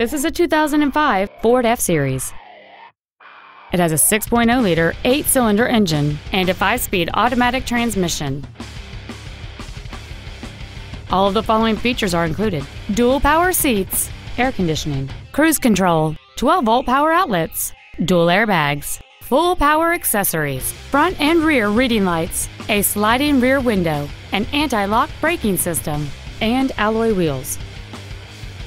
This is a 2005 Ford F-Series. It has a 6.0-liter eight-cylinder engine and a five-speed automatic transmission. All of the following features are included. Dual power seats, air conditioning, cruise control, 12-volt power outlets, dual airbags, full power accessories, front and rear reading lights, a sliding rear window, an anti-lock braking system, and alloy wheels.